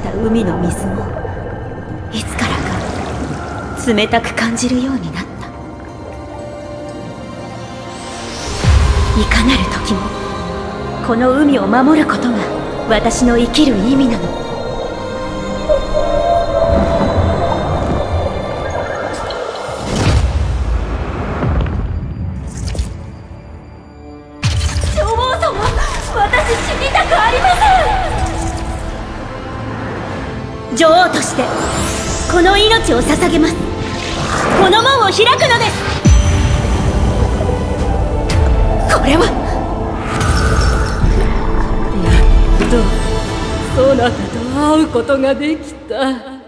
った海の水もいつからか冷たく感じるようになった。いかなる時もこの海を守ることが私の生きる意味なの。女王としてこの命を捧げます。この門を開くのです。これは。やっとそなたと会うことができた。